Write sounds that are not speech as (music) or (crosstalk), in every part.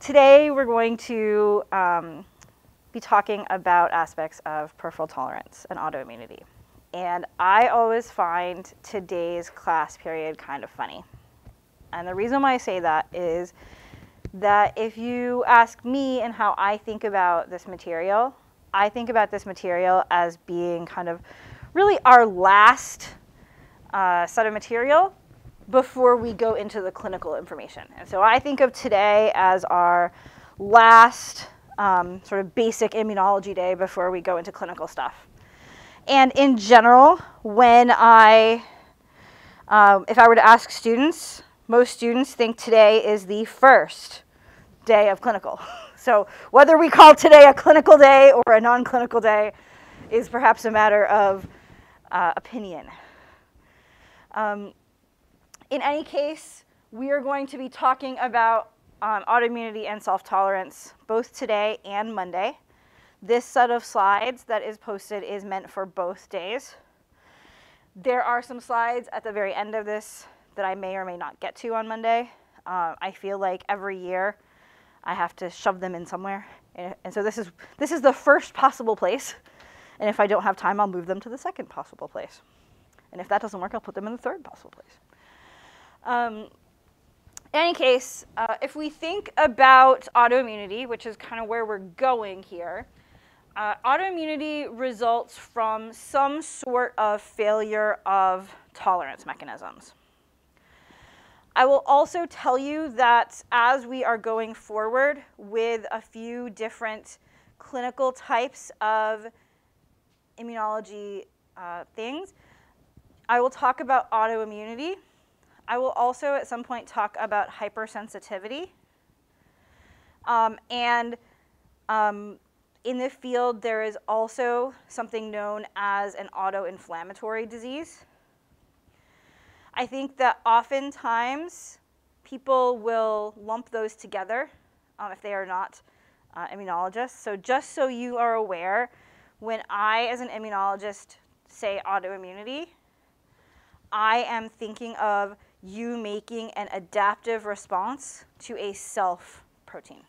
today we're going to um, be talking about aspects of peripheral tolerance and autoimmunity. And I always find today's class period kind of funny. And the reason why I say that is that if you ask me and how I think about this material, I think about this material as being kind of really our last uh, set of material before we go into the clinical information. And so I think of today as our last um, sort of basic immunology day before we go into clinical stuff. And in general, when I, um, if I were to ask students, most students think today is the first day of clinical. (laughs) So whether we call today a clinical day or a non-clinical day is perhaps a matter of uh, opinion. Um, in any case, we are going to be talking about um, autoimmunity and self-tolerance both today and Monday. This set of slides that is posted is meant for both days. There are some slides at the very end of this that I may or may not get to on Monday. Uh, I feel like every year I have to shove them in somewhere. And, and so this is, this is the first possible place. And if I don't have time, I'll move them to the second possible place. And if that doesn't work, I'll put them in the third possible place. Um, in any case, uh, if we think about autoimmunity, which is kind of where we're going here, uh, autoimmunity results from some sort of failure of tolerance mechanisms. I will also tell you that as we are going forward with a few different clinical types of immunology uh, things, I will talk about autoimmunity. I will also at some point talk about hypersensitivity. Um, and um, in the field, there is also something known as an autoinflammatory disease. I think that oftentimes people will lump those together um, if they are not uh, immunologists. So just so you are aware, when I, as an immunologist, say autoimmunity, I am thinking of you making an adaptive response to a self protein.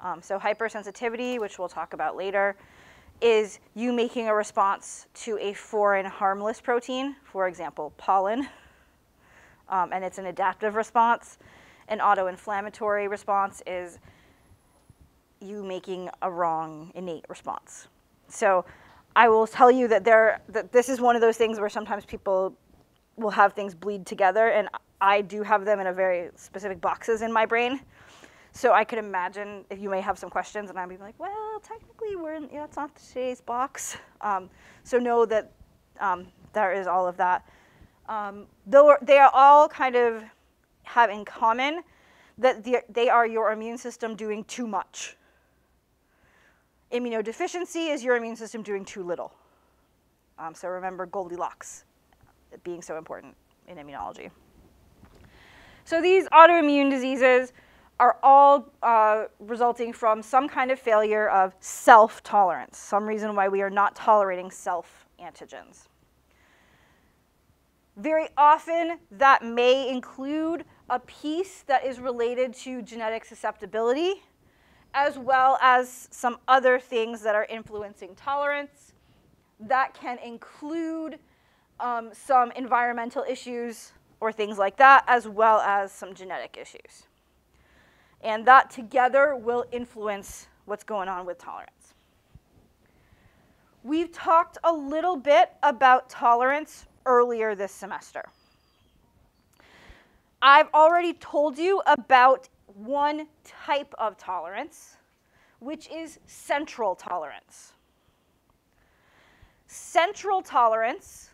Um, so hypersensitivity, which we'll talk about later, is you making a response to a foreign harmless protein, for example, pollen, um, and it's an adaptive response. An autoinflammatory response is you making a wrong innate response. So I will tell you that there that this is one of those things where sometimes people will have things bleed together, and I do have them in a very specific boxes in my brain. So I could imagine if you may have some questions, and I'd be like, well, technically, we're in, know, it's not today's box. Um, so know that um, there is all of that. Um, though they are all kind of have in common that they are your immune system doing too much. Immunodeficiency is your immune system doing too little. Um, so remember Goldilocks being so important in immunology. So these autoimmune diseases are all uh, resulting from some kind of failure of self-tolerance, some reason why we are not tolerating self-antigens. Very often, that may include a piece that is related to genetic susceptibility, as well as some other things that are influencing tolerance. That can include um, some environmental issues or things like that, as well as some genetic issues. And that together will influence what's going on with tolerance. We've talked a little bit about tolerance earlier this semester. I've already told you about one type of tolerance, which is central tolerance. Central tolerance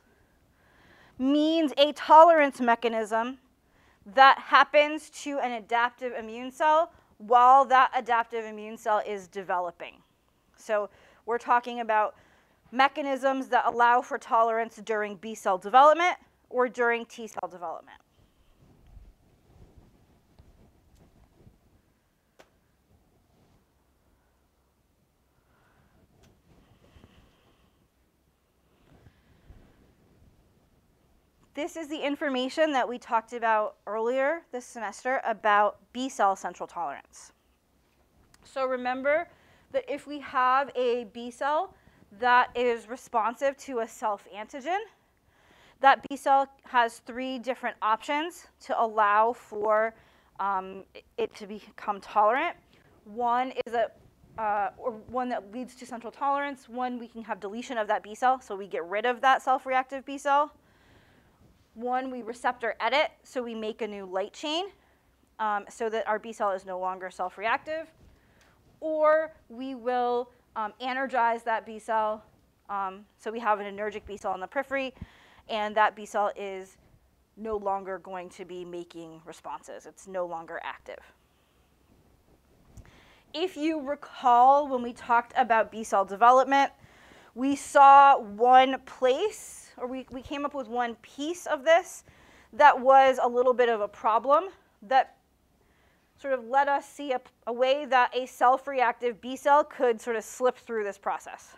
means a tolerance mechanism that happens to an adaptive immune cell while that adaptive immune cell is developing. So we're talking about mechanisms that allow for tolerance during B cell development or during T cell development. This is the information that we talked about earlier this semester about B cell central tolerance. So remember that if we have a B cell that is responsive to a self antigen, that B cell has three different options to allow for um, it to become tolerant. One is a uh, or one that leads to central tolerance. One, we can have deletion of that B cell, so we get rid of that self-reactive B cell. One, we receptor edit, so we make a new light chain um, so that our B cell is no longer self-reactive. Or we will um, anergize that B cell, um, so we have an anergic B cell in the periphery, and that B cell is no longer going to be making responses. It's no longer active. If you recall when we talked about B cell development, we saw one place, or we, we came up with one piece of this that was a little bit of a problem that sort of let us see a, a way that a self-reactive B cell could sort of slip through this process.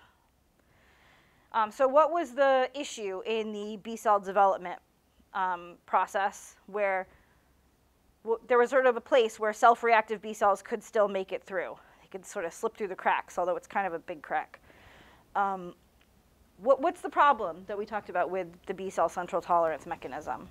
Um, so what was the issue in the B cell development um, process where there was sort of a place where self-reactive B cells could still make it through. They could sort of slip through the cracks, although it's kind of a big crack. Um, what, what's the problem that we talked about with the B cell central tolerance mechanism?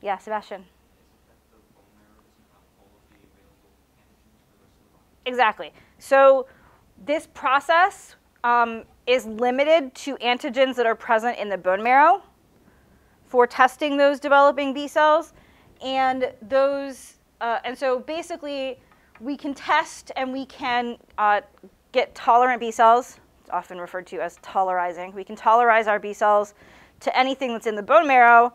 Yeah, Sebastian. Exactly. So this process um, is limited to antigens that are present in the bone marrow for testing those developing B cells. And those, uh, and so basically we can test and we can uh, get tolerant B cells, it's often referred to as tolerizing. We can tolerize our B cells to anything that's in the bone marrow,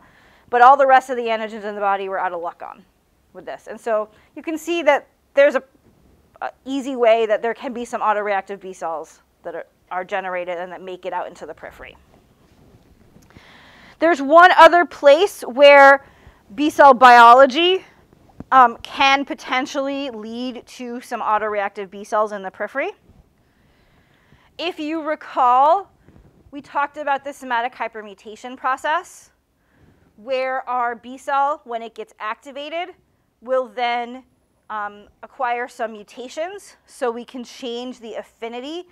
but all the rest of the antigens in the body we're out of luck on with this. And so you can see that there's a easy way that there can be some autoreactive B cells that are, are generated and that make it out into the periphery. There's one other place where B cell biology um, can potentially lead to some autoreactive B cells in the periphery. If you recall, we talked about the somatic hypermutation process, where our B cell, when it gets activated, will then um, acquire some mutations so we can change the affinity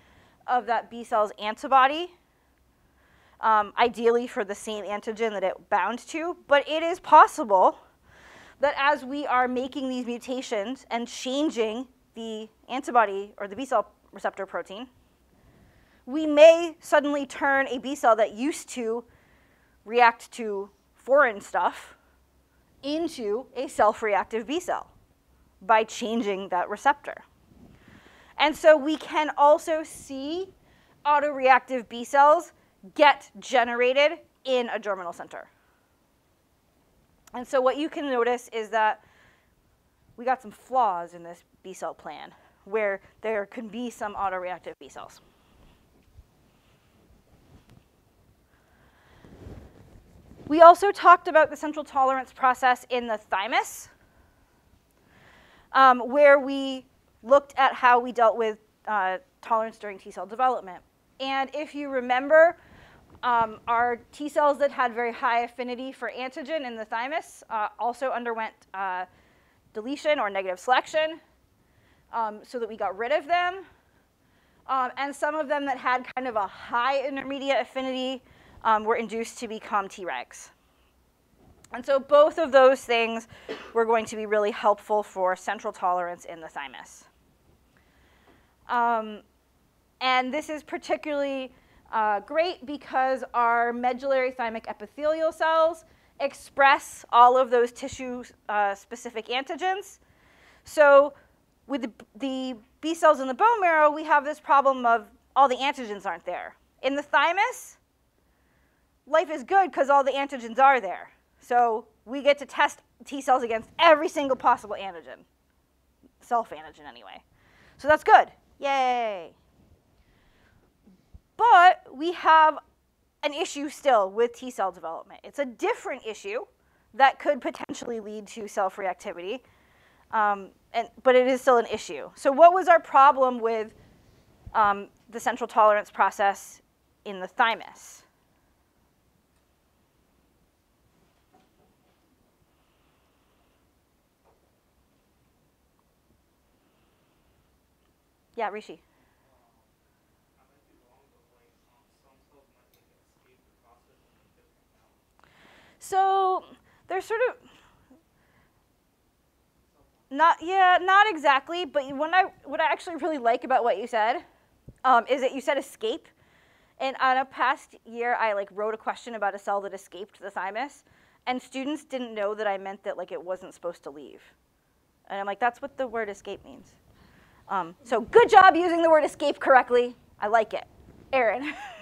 of that B cell's antibody, um, ideally for the same antigen that it bound to. But it is possible that as we are making these mutations and changing the antibody or the B cell receptor protein, we may suddenly turn a B cell that used to react to foreign stuff into a self-reactive B cell by changing that receptor. And so we can also see autoreactive B cells get generated in a germinal center. And so what you can notice is that we got some flaws in this B cell plan where there can be some autoreactive B cells. We also talked about the central tolerance process in the thymus um, where we looked at how we dealt with uh, tolerance during T cell development. And if you remember, um, our T cells that had very high affinity for antigen in the thymus uh, also underwent uh, deletion or negative selection um, so that we got rid of them. Um, and some of them that had kind of a high intermediate affinity um, were induced to become Tregs. And so both of those things were going to be really helpful for central tolerance in the thymus. Um, and this is particularly uh, great because our medullary thymic epithelial cells express all of those tissue-specific uh, antigens. So with the, the B cells in the bone marrow, we have this problem of all the antigens aren't there. In the thymus, life is good because all the antigens are there. So we get to test T cells against every single possible antigen, self antigen anyway. So that's good. Yay. We have an issue still with T cell development. It's a different issue that could potentially lead to self-reactivity, um, and, but it is still an issue. So what was our problem with um, the central tolerance process in the thymus? Yeah, Rishi. So they're sort of not yeah, not exactly. But what I what I actually really like about what you said um, is that you said escape. And on a past year, I like wrote a question about a cell that escaped the thymus, and students didn't know that I meant that like it wasn't supposed to leave. And I'm like, that's what the word escape means. Um, so good job using the word escape correctly. I like it. Aaron. (laughs)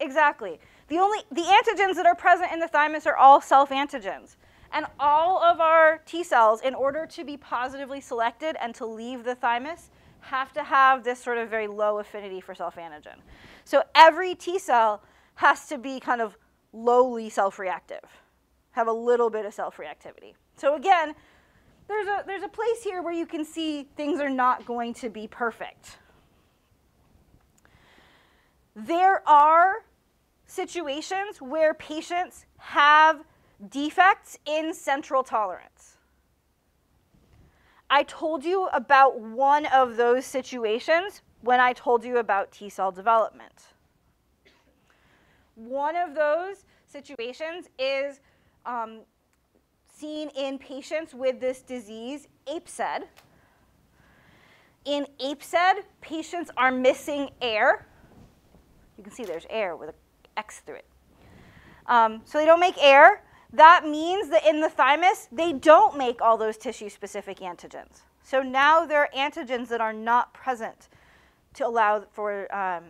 exactly. The only the antigens that are present in the thymus are all self-antigens. And all of our T cells, in order to be positively selected and to leave the thymus, have to have this sort of very low affinity for self-antigen. So every T cell has to be kind of lowly self-reactive, have a little bit of self-reactivity. So again, there's a, there's a place here where you can see things are not going to be perfect. There are situations where patients have defects in central tolerance. I told you about one of those situations when I told you about T cell development. One of those situations is um, seen in patients with this disease, APECED. In APECED, patients are missing AIRE. You can see there's AIRE with an X through it. Um, so they don't make AIRE. That means that in the thymus, they don't make all those tissue-specific antigens. So now there are antigens that are not present to allow for um,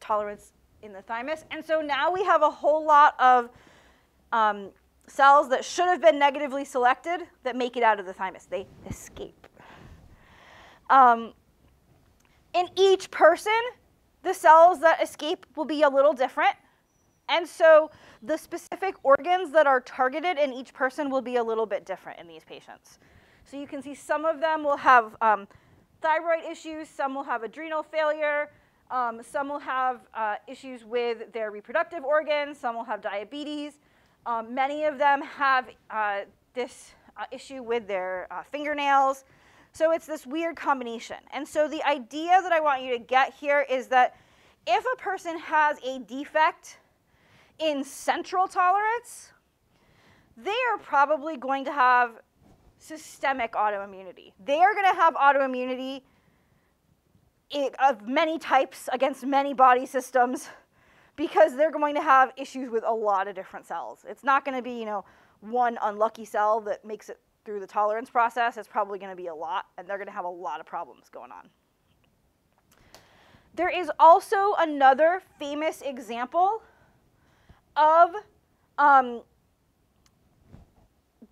tolerance in the thymus. And so now we have a whole lot of um, cells that should have been negatively selected that make it out of the thymus. They escape. Um, in each person, the cells that escape will be a little different. And so the specific organs that are targeted in each person will be a little bit different in these patients. So you can see some of them will have um, thyroid issues, some will have adrenal failure, um, some will have uh, issues with their reproductive organs, some will have diabetes. Um, many of them have uh, this uh, issue with their uh, fingernails. So it's this weird combination. And so the idea that I want you to get here is that if a person has a defect in central tolerance, they are probably going to have systemic autoimmunity. They are going to have autoimmunity of many types against many body systems because they're going to have issues with a lot of different cells. It's not going to be, you know, one unlucky cell that makes it through the tolerance process. It's probably going to be a lot, and they're going to have a lot of problems going on. There is also another famous example of um,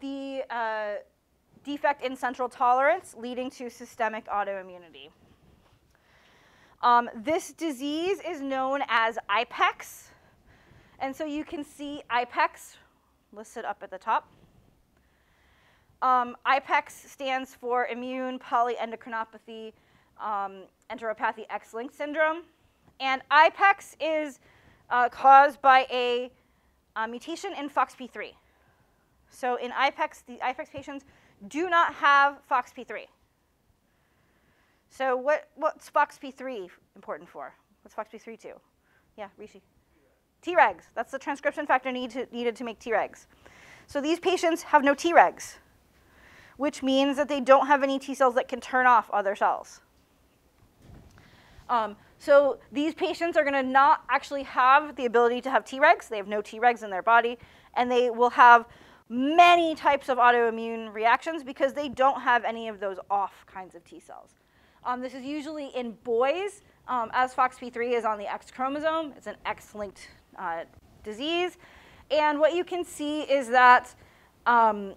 the uh, defect in central tolerance leading to systemic autoimmunity. Um, this disease is known as IPEX. And so you can see IPEX listed up at the top. Um, IPEX stands for immune polyendocrinopathy um, enteropathy X-linked syndrome. And IPEX is uh, caused by a, a, mutation in FOXP3. So in IPEX, the IPEX patients do not have FOXP3. So what, what's FOXP3 important for? What's FOXP3 to? Yeah, Rishi. Tregs. That's the transcription factor need to, needed to make Tregs. So these patients have no Tregs, which means that they don't have any T cells that can turn off other cells. Um, so these patients are going to not actually have the ability to have Tregs. They have no Tregs in their body, and they will have many types of autoimmune reactions because they don't have any of those off kinds of T cells. Um, this is usually in boys, um, as FOXP3 is on the X chromosome. It's an X-linked uh, disease. And what you can see is that um,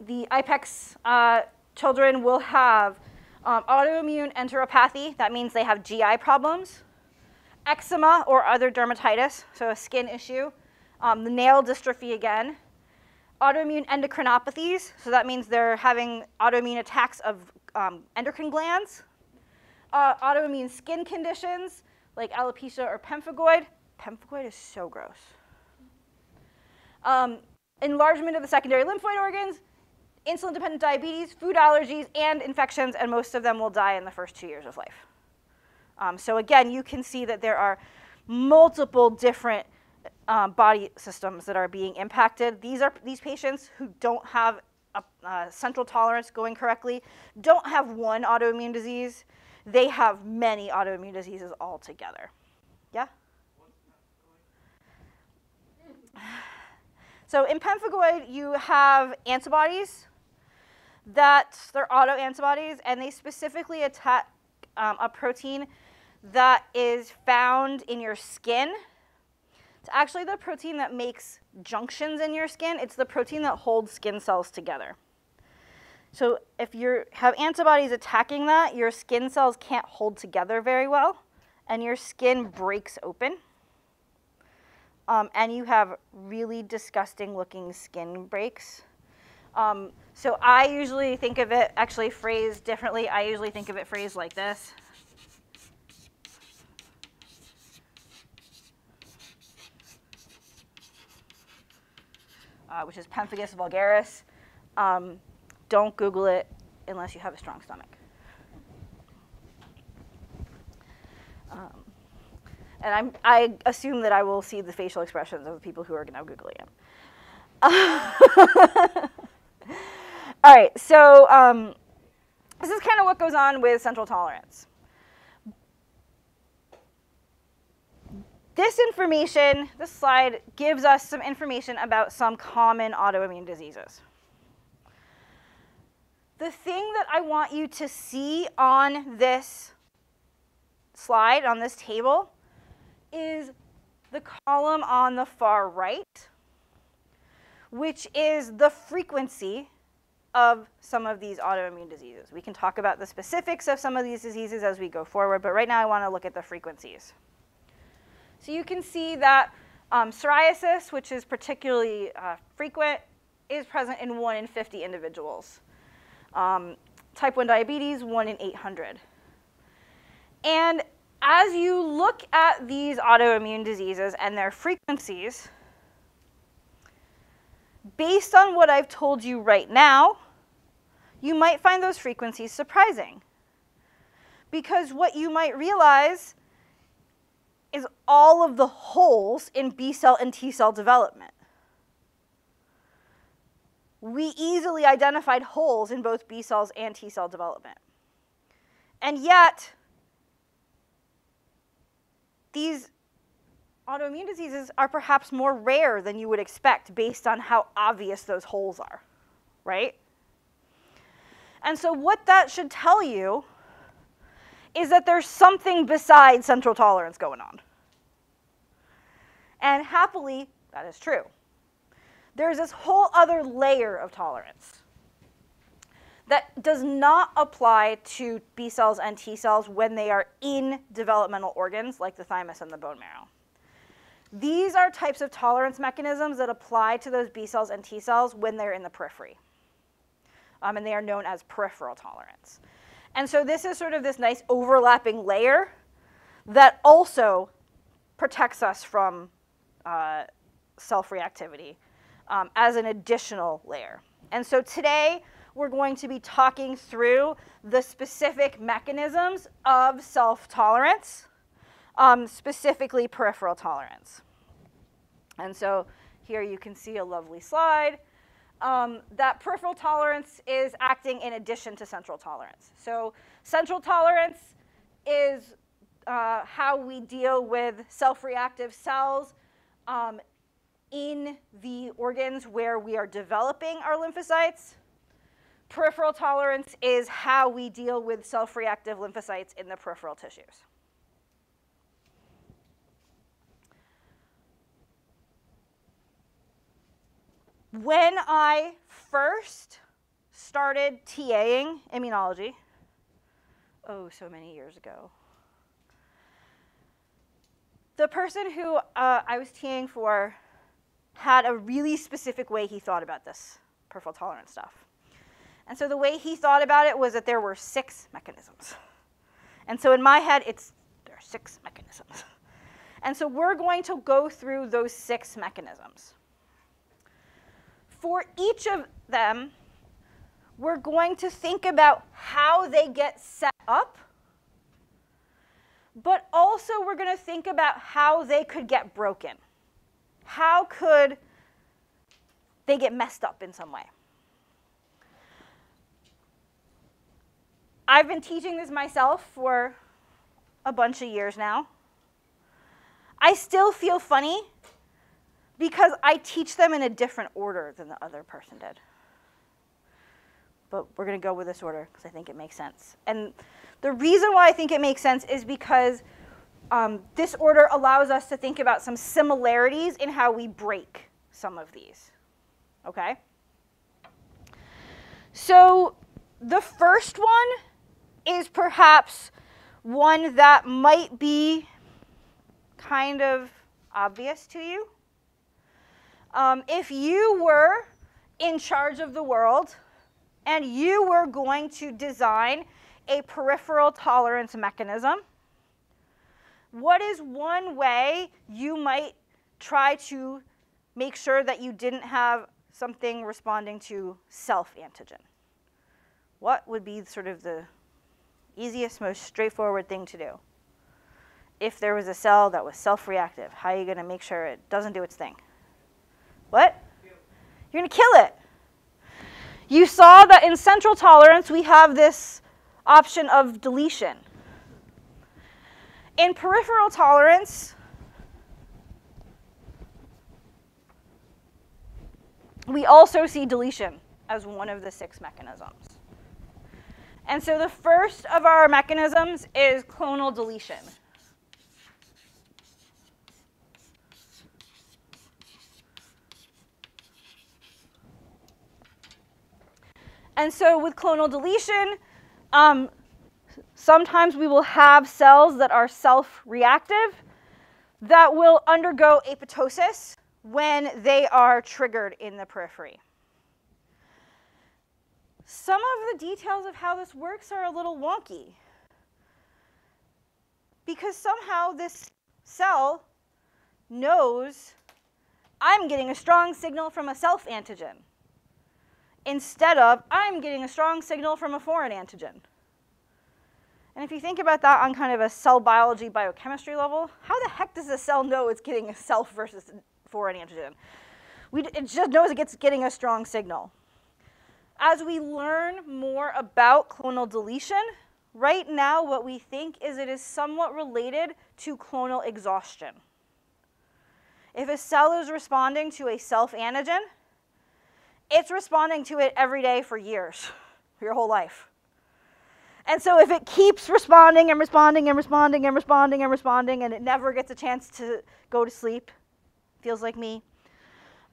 the IPEX uh, children will have um, autoimmune enteropathy, that means they have GI problems, eczema or other dermatitis, so a skin issue, um, the nail dystrophy again, autoimmune endocrinopathies, so that means they're having autoimmune attacks of um, endocrine glands, uh, autoimmune skin conditions like alopecia or pemphigoid. Pemphigoid is so gross. Um, enlargement of the secondary lymphoid organs, insulin-dependent diabetes, food allergies, and infections, and most of them will die in the first two years of life. Um, so again, you can see that there are multiple different um, body systems that are being impacted. These are these patients who don't have a, central tolerance going correctly, don't have one autoimmune disease, they have many autoimmune diseases altogether. Yeah? (sighs) So in pemphigoid, you have antibodies that they're autoantibodies, and they specifically attack um, a protein that is found in your skin. It's actually the protein that makes junctions in your skin. It's the protein that holds skin cells together. So if you have antibodies attacking that, your skin cells can't hold together very well, and your skin breaks open. Um, and you have really disgusting looking skin breaks. Um, so I usually think of it actually phrased differently. I usually think of it phrased like this. Uh, which is pemphigus vulgaris. Um, don't Google it unless you have a strong stomach. Um, and I'm, I assume that I will see the facial expressions of the people who are now Googling it. (laughs) All right, so um, this is kind of what goes on with central tolerance. This information, this slide, gives us some information about some common autoimmune diseases. The thing that I want you to see on this slide, on this table, is the column on the far right, which is the frequency of some of these autoimmune diseases. We can talk about the specifics of some of these diseases as we go forward, but right now I want to look at the frequencies. So you can see that um, psoriasis, which is particularly uh, frequent, is present in 1 in 50 individuals. Um, type 1 diabetes, 1 in 800. And as you look at these autoimmune diseases and their frequencies, based on what I've told you right now, you might find those frequencies surprising. Because what you might realize is all of the holes in B cell and T cell development we easily identified holes in both B cells and T cell development. And yet, these autoimmune diseases are perhaps more rare than you would expect based on how obvious those holes are, right? And so, what that should tell you is that there's something besides central tolerance going on. And happily, that is true there's this whole other layer of tolerance that does not apply to B cells and T cells when they are in developmental organs like the thymus and the bone marrow. These are types of tolerance mechanisms that apply to those B cells and T cells when they're in the periphery. Um, and they are known as peripheral tolerance. And so this is sort of this nice overlapping layer that also protects us from uh, self-reactivity um, as an additional layer. And so today we're going to be talking through the specific mechanisms of self-tolerance, um, specifically peripheral tolerance. And so here you can see a lovely slide. Um, that peripheral tolerance is acting in addition to central tolerance. So central tolerance is uh, how we deal with self-reactive cells um, in the organs where we are developing our lymphocytes. Peripheral tolerance is how we deal with self-reactive lymphocytes in the peripheral tissues. When I first started TAing immunology, oh, so many years ago, the person who uh, I was TAing for had a really specific way he thought about this peripheral tolerance stuff. And so the way he thought about it was that there were six mechanisms. And so in my head, it's there are six mechanisms. And so we're going to go through those six mechanisms. For each of them, we're going to think about how they get set up, but also we're going to think about how they could get broken. How could they get messed up in some way? I've been teaching this myself for a bunch of years now. I still feel funny because I teach them in a different order than the other person did. But we're going to go with this order because I think it makes sense. And the reason why I think it makes sense is because um, this order allows us to think about some similarities in how we break some of these. Okay? So the first one is perhaps one that might be kind of obvious to you. Um, if you were in charge of the world and you were going to design a peripheral tolerance mechanism, what is one way you might try to make sure that you didn't have something responding to self-antigen? What would be sort of the easiest, most straightforward thing to do? if there was a cell that was self-reactive? How are you going to make sure it doesn't do its thing? What? You're going to kill it. You saw that in central tolerance, we have this option of deletion. In peripheral tolerance, we also see deletion as one of the six mechanisms. And so the first of our mechanisms is clonal deletion. And so with clonal deletion, um, sometimes we will have cells that are self-reactive that will undergo apoptosis when they are triggered in the periphery. Some of the details of how this works are a little wonky because somehow this cell knows I'm getting a strong signal from a self-antigen instead of I'm getting a strong signal from a foreign antigen. And if you think about that on kind of a cell biology biochemistry level, how the heck does a cell know it's getting a self versus foreign antigen? We, it just knows it gets getting a strong signal. As we learn more about clonal deletion, right now what we think is it is somewhat related to clonal exhaustion. If a cell is responding to a self-antigen, it's responding to it every day for years, your whole life. And so if it keeps responding and responding and responding and responding and responding and it never gets a chance to go to sleep, feels like me,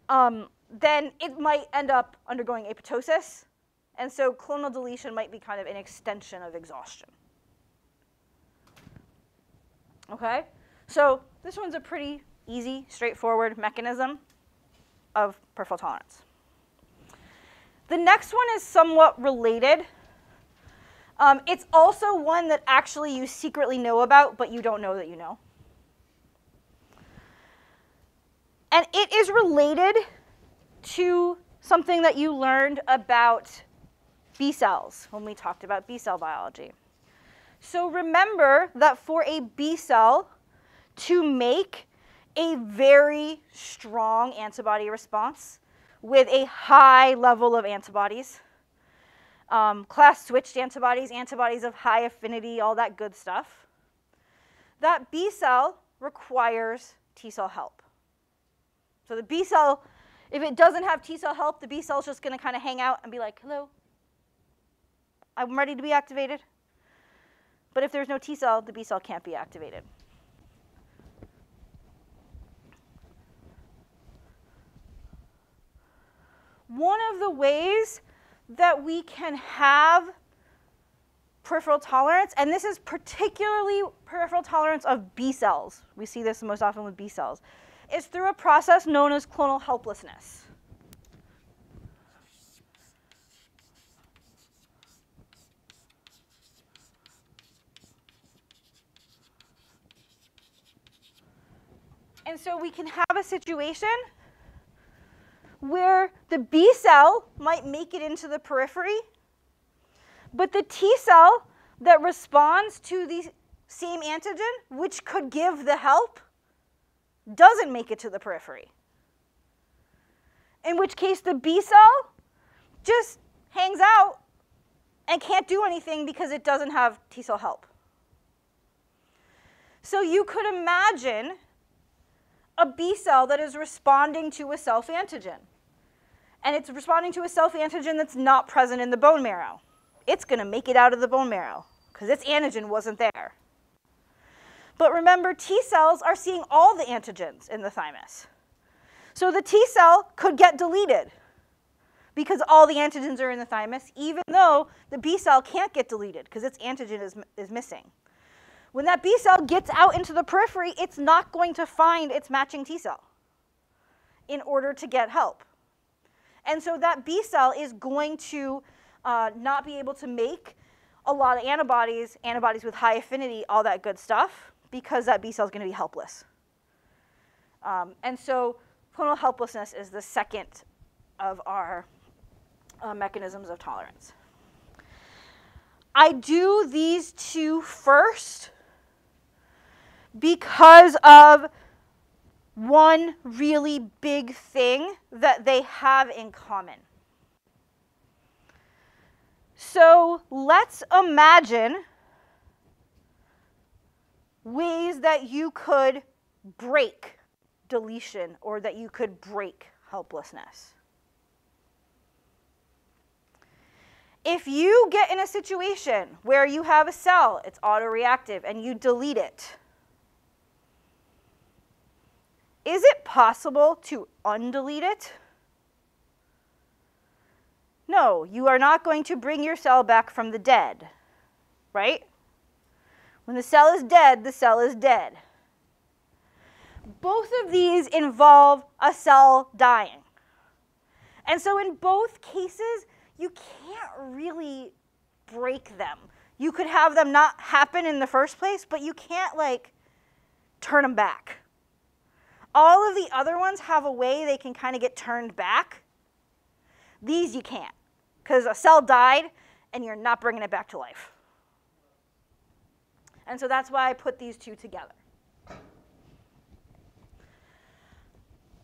um, then it might end up undergoing apoptosis. And so clonal deletion might be kind of an extension of exhaustion. Okay? So this one's a pretty easy, straightforward mechanism of peripheral tolerance. The next one is somewhat related. Um, it's also one that actually you secretly know about, but you don't know that you know. And it is related to something that you learned about B cells when we talked about B cell biology. So remember that for a B cell to make a very strong antibody response, with a high level of antibodies. Um, class switched antibodies, antibodies of high affinity, all that good stuff. That B cell requires T cell help. So the B cell, if it doesn't have T cell help, the B cell is just going to kind of hang out and be like, hello, I'm ready to be activated. But if there's no T cell, the B cell can't be activated. One of the ways that we can have peripheral tolerance, and this is particularly peripheral tolerance of B cells. We see this most often with B cells, is through a process known as clonal helplessness. And so we can have a situation where the B cell might make it into the periphery, but the T cell that responds to the same antigen, which could give the help, doesn't make it to the periphery. In which case the B cell just hangs out and can't do anything because it doesn't have T cell help. So you could imagine a B cell that is responding to a self antigen. And it's responding to a self antigen that's not present in the bone marrow. It's going to make it out of the bone marrow because its antigen wasn't there. But remember, T cells are seeing all the antigens in the thymus. So the T cell could get deleted because all the antigens are in the thymus, even though the B cell can't get deleted because its antigen is, is missing. When that B cell gets out into the periphery, it's not going to find its matching T cell in order to get help. And so that B cell is going to uh, not be able to make a lot of antibodies, antibodies with high affinity, all that good stuff, because that B cell is going to be helpless. Um, and so clonal helplessness is the second of our uh, mechanisms of tolerance. I do these two first because of one really big thing that they have in common. So let's imagine ways that you could break deletion or that you could break helplessness. If you get in a situation where you have a cell, it's autoreactive, and you delete it, is it possible to undelete it? No, you are not going to bring your cell back from the dead, right? When the cell is dead, the cell is dead. Both of these involve a cell dying. And so in both cases, you can't really break them. You could have them not happen in the first place, but you can't like turn them back. All of the other ones have a way they can kind of get turned back. These you can't, because a cell died and you're not bringing it back to life. And so that's why I put these two together.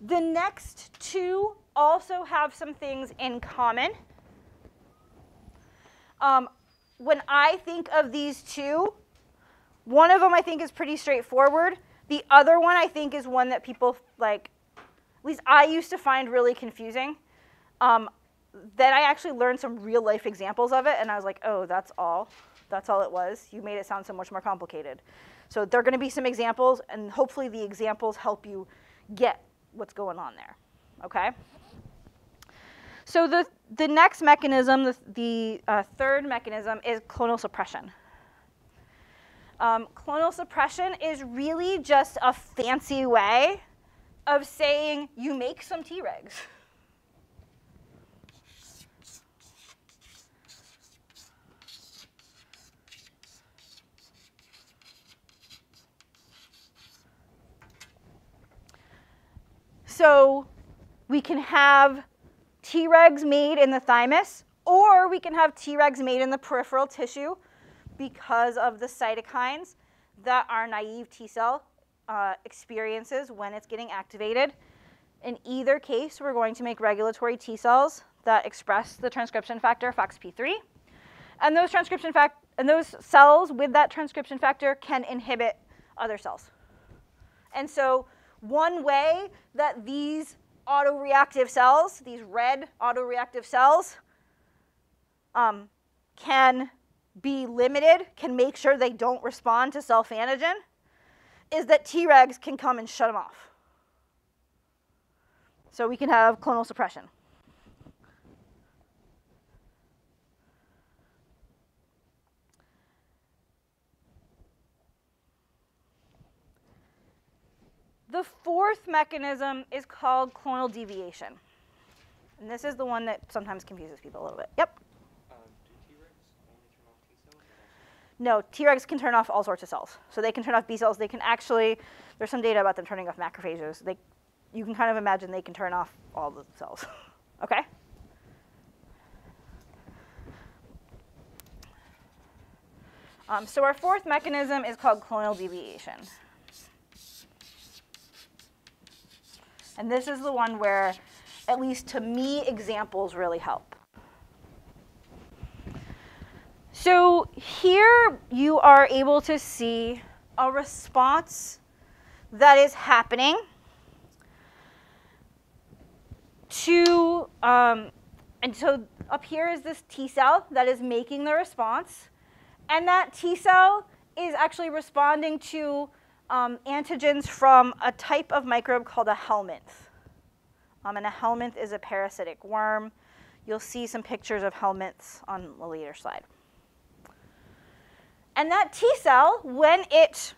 The next two also have some things in common. Um, when I think of these two, one of them I think is pretty straightforward. The other one I think is one that people like, at least I used to find really confusing. Um, then I actually learned some real life examples of it, and I was like, oh, that's all. That's all it was. You made it sound so much more complicated. So there are going to be some examples, and hopefully the examples help you get what's going on there. Okay? So the, the next mechanism, the, the uh, third mechanism, is clonal suppression. Um, clonal suppression is really just a fancy way of saying you make some Tregs. So we can have Tregs made in the thymus, or we can have Tregs made in the peripheral tissue because of the cytokines that our naive T cell uh, experiences when it's getting activated. In either case, we're going to make regulatory T cells that express the transcription factor FOXP3. And those transcription fact and those cells with that transcription factor can inhibit other cells. And so one way that these autoreactive cells, these red autoreactive cells, um, can be limited can make sure they don't respond to self-antigen is that Tregs can come and shut them off. So we can have clonal suppression. The fourth mechanism is called clonal deviation. And this is the one that sometimes confuses people a little bit. Yep. No, Tregs can turn off all sorts of cells. So they can turn off B cells. They can actually, there's some data about them turning off macrophages. They, you can kind of imagine they can turn off all the cells. (laughs) okay? Um, so our fourth mechanism is called clonal deviation. And this is the one where, at least to me, examples really help. So here you are able to see a response that is happening to, um, and so up here is this T cell that is making the response. And that T cell is actually responding to um, antigens from a type of microbe called a helminth. Um, and a helminth is a parasitic worm. You'll see some pictures of helminths on the later slide. And that T cell, when it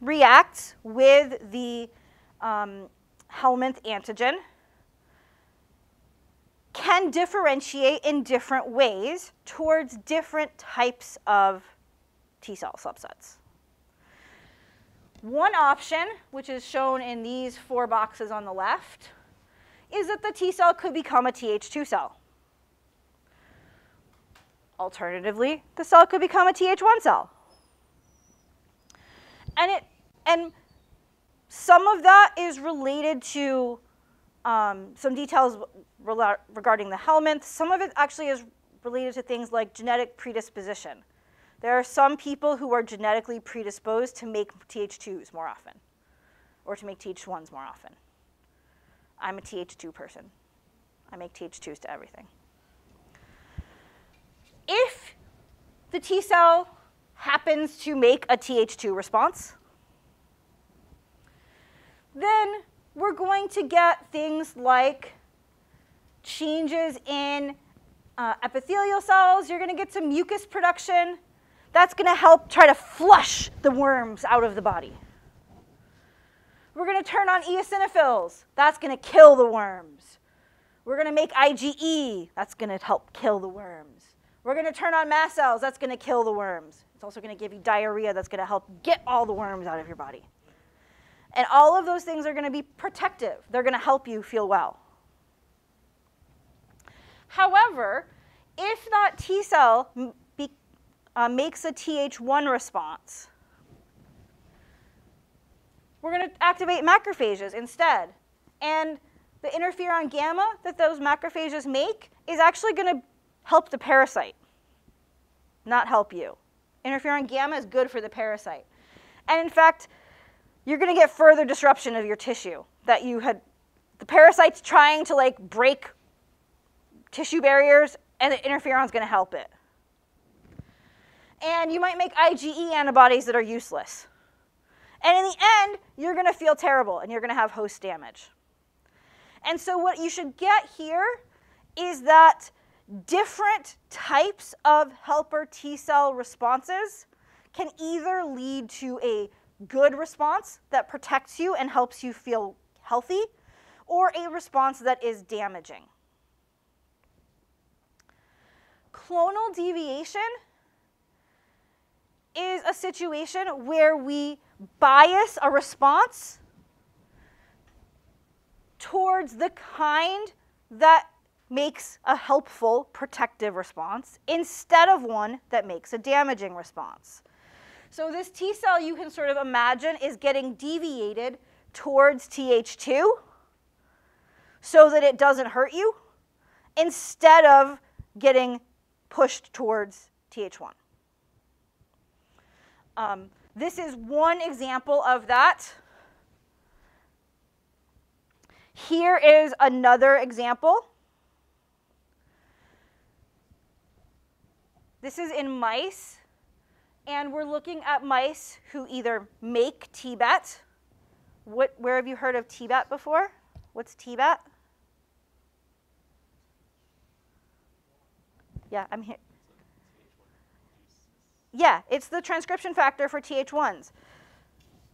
reacts with the um, helminth antigen, can differentiate in different ways towards different types of T cell subsets. One option, which is shown in these four boxes on the left, is that the T cell could become a Th2 cell. Alternatively, the cell could become a Th1 cell. And, it, and some of that is related to um, some details regarding the helminth. Some of it actually is related to things like genetic predisposition. There are some people who are genetically predisposed to make Th2s more often, or to make Th1s more often. I'm a Th2 person. I make Th2s to everything. If the T cell happens to make a Th2 response, then we're going to get things like changes in uh, epithelial cells. You're going to get some mucus production. That's going to help try to flush the worms out of the body. We're going to turn on eosinophils. That's going to kill the worms. We're going to make IgE. That's going to help kill the worms. We're going to turn on mast cells. That's going to kill the worms. Also going to give you diarrhea. That's going to help get all the worms out of your body. And all of those things are going to be protective. They're going to help you feel well. However, if that T cell be, uh, makes a Th1 response, we're going to activate macrophages instead. And the interferon gamma that those macrophages make is actually going to help the parasite, not help you. Interferon gamma is good for the parasite. And in fact, you're going to get further disruption of your tissue that you had the parasite's trying to like break tissue barriers and the interferon's going to help it. And you might make IgE antibodies that are useless. And in the end you're going to feel terrible and you're going to have host damage. And so what you should get here is that different types of helper T cell responses can either lead to a good response that protects you and helps you feel healthy, or a response that is damaging. Clonal deviation is a situation where we bias a response towards the kind that makes a helpful protective response instead of one that makes a damaging response. So this T cell you can sort of imagine is getting deviated towards Th2 so that it doesn't hurt you instead of getting pushed towards Th1. Um, this is one example of that. Here is another example. This is in mice, and we're looking at mice who either make T-bet. What, where have you heard of T-bet before? What's T-bet? Yeah, I'm here. Yeah, it's the transcription factor for Th1s.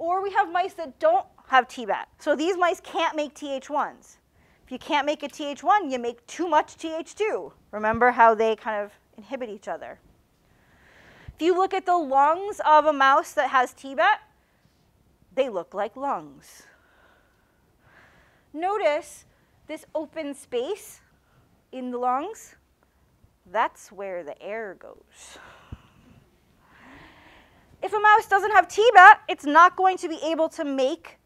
Or we have mice that don't have T-bet. So these mice can't make TH1s. If you can't make a TH1, you make too much TH2. Remember how they kind of inhibit each other. If you look at the lungs of a mouse that has T-bet, they look like lungs. Notice this open space in the lungs, that's where the air goes. If a mouse doesn't have T-bet, it's not going to be able to make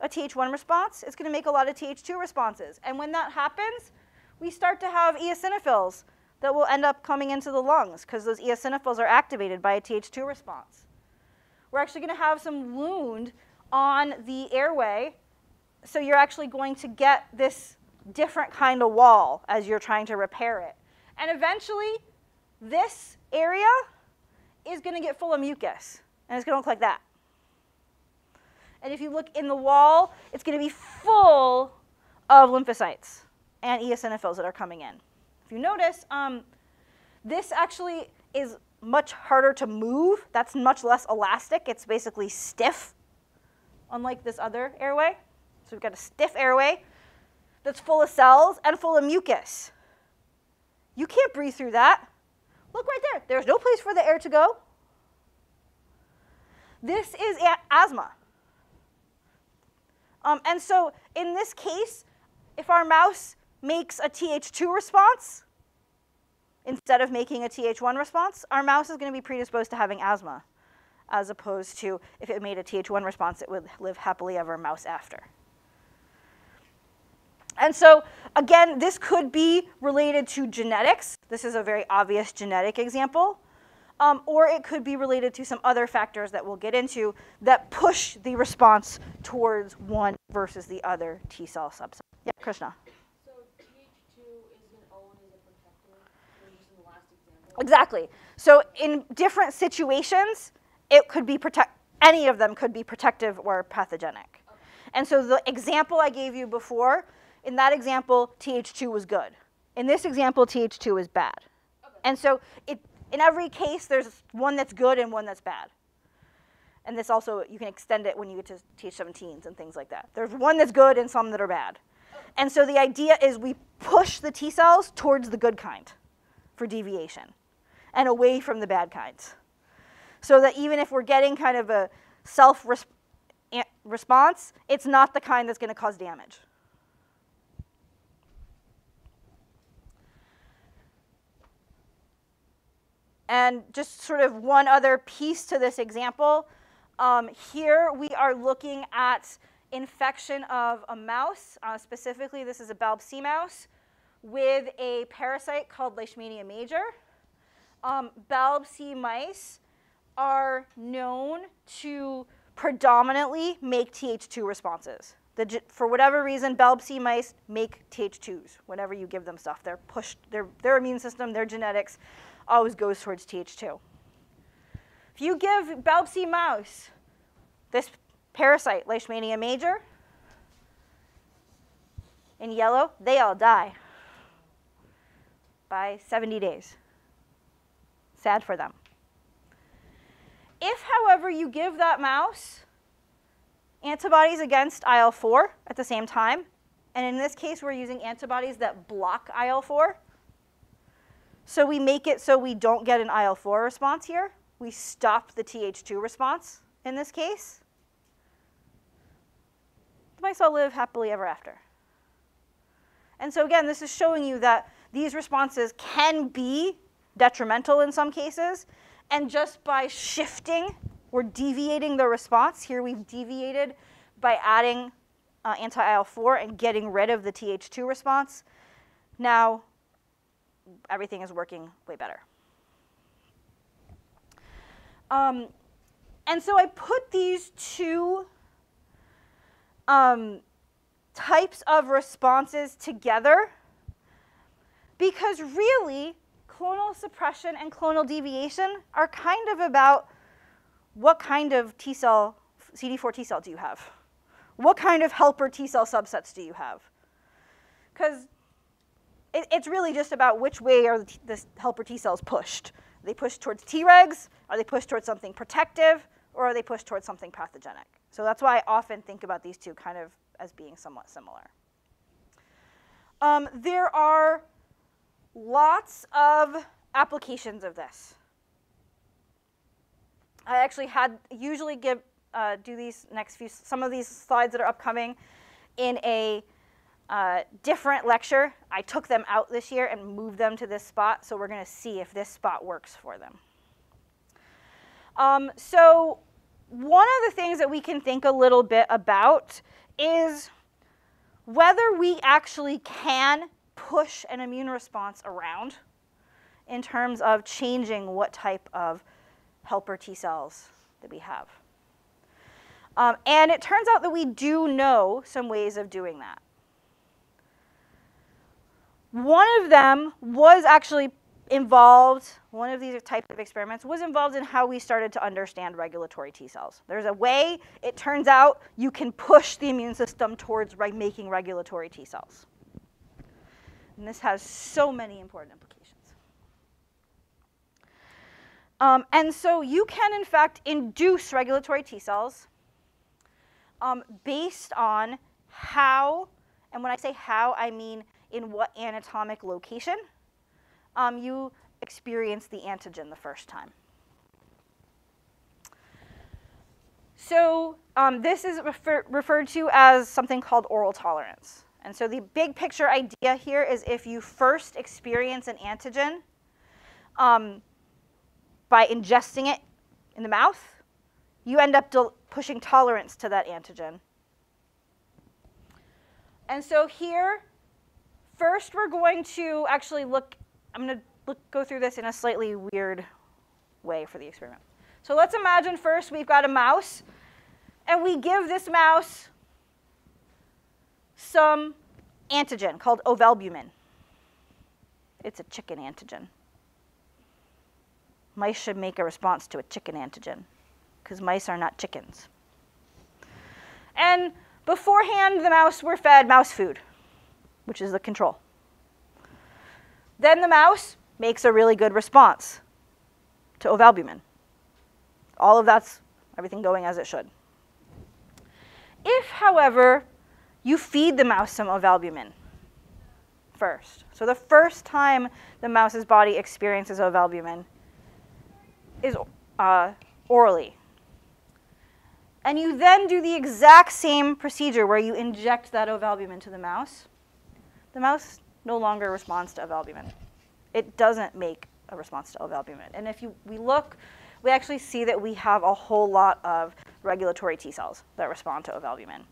a Th1 response. It's going to make a lot of Th2 responses. And when that happens, we start to have eosinophils that will end up coming into the lungs because those eosinophils are activated by a Th2 response. We're actually going to have some wound on the airway, so you're actually going to get this different kind of wall as you're trying to repair it. And eventually, this area is going to get full of mucus, and it's going to look like that. And if you look in the wall, it's going to be full of lymphocytes and eosinophils that are coming in. If you notice, um, this actually is much harder to move. That's much less elastic. It's basically stiff, unlike this other airway. So we've got a stiff airway that's full of cells and full of mucus. You can't breathe through that. Look right there. There's no place for the air to go. This is asthma. Um, and so in this case, if our mouse makes a Th2 response instead of making a Th1 response, our mouse is going to be predisposed to having asthma, as opposed to if it made a Th1 response, it would live happily ever mouse after. And so, again, this could be related to genetics. This is a very obvious genetic example. Um, or it could be related to some other factors that we'll get into that push the response towards one versus the other T cell subset. Yeah, Krishna. So TH2 isn't always a protector, just in the last example? Exactly. So in different situations, it could be protect. Any of them could be protective or pathogenic. And so the example I gave you before in that example, TH2 was good. In this example, TH2 is bad. Okay. And so it, in every case, there's one that's good and one that's bad. And this also, you can extend it when you get to TH17s and things like that. There's one that's good and some that are bad. And so the idea is we push the T cells towards the good kind for deviation and away from the bad kinds. So that even if we're getting kind of a self response, it's not the kind that's going to cause damage. And just sort of one other piece to this example, um, here we are looking at infection of a mouse. Uh, specifically, this is a BALB/c mouse with a parasite called Leishmania major. Um, BALB/c mice are known to predominantly make Th2 responses. The, for whatever reason, BALB/c mice make Th2s whenever you give them stuff. They're pushed, their, their immune system, their genetics always goes towards Th2. If you give BALB/c mouse this parasite, Leishmania major, in yellow, they all die by 70 days. Sad for them. If, however, you give that mouse antibodies against IL-4 at the same time, and in this case we're using antibodies that block IL-4, so we make it so we don't get an IL-4 response here. We stop the Th2 response in this case. The mice all live happily ever after. And so again, this is showing you that these responses can be detrimental in some cases. And just by shifting, we're deviating the response. Here we've deviated by adding uh, anti-IL-4 and getting rid of the Th2 response. Now, everything is working way better. Um, and so I put these two um, types of responses together because really clonal suppression and clonal deviation are kind of about what kind of T cell, CD4 T cell do you have? What kind of helper T cell subsets do you have? Because it, it's really just about which way are the, the helper T cells pushed. Are they pushed towards Tregs? Are they pushed towards something protective? or are they pushed towards something pathogenic? So that's why I often think about these two kind of as being somewhat similar. Um, there are lots of applications of this. I actually had usually give uh, do these next few some of these slides that are upcoming in a uh, different lecture. I took them out this year and moved them to this spot, so we're going to see if this spot works for them. Um, so one of the things that we can think a little bit about is whether we actually can push an immune response around in terms of changing what type of helper T cells that we have. Um, and it turns out that we do know some ways of doing that. One of them was actually involved, one of these types of experiments was involved in how we started to understand regulatory T cells. There's a way, it turns out, you can push the immune system towards making regulatory T cells. And this has so many important implications. Um, and so you can, in fact, induce regulatory T cells um, based on how, and when I say how, I mean in what anatomic location um, you experience the antigen the first time. So um, this is refer referred to as something called oral tolerance. And so the big picture idea here is if you first experience an antigen um, by ingesting it in the mouth, you end up pushing tolerance to that antigen. And so here, first we're going to actually look I'm going to go through this in a slightly weird way for the experiment. So let's imagine first we've got a mouse, and we give this mouse some antigen called ovalbumin. It's a chicken antigen. Mice should make a response to a chicken antigen because mice are not chickens. And beforehand, the mouse were fed mouse food, which is the control. Then the mouse makes a really good response to ovalbumin. All of that's everything going as it should. If, however, you feed the mouse some of ovalbumin first, so the first time the mouse's body experiences ovalbumin is uh, orally, and you then do the exact same procedure where you inject that ovalbumin to the mouse, the mouse no longer responds to ovalbumin. It doesn't make a response to ovalbumin. And if you, we look, we actually see that we have a whole lot of regulatory T cells that respond to ovalbumin.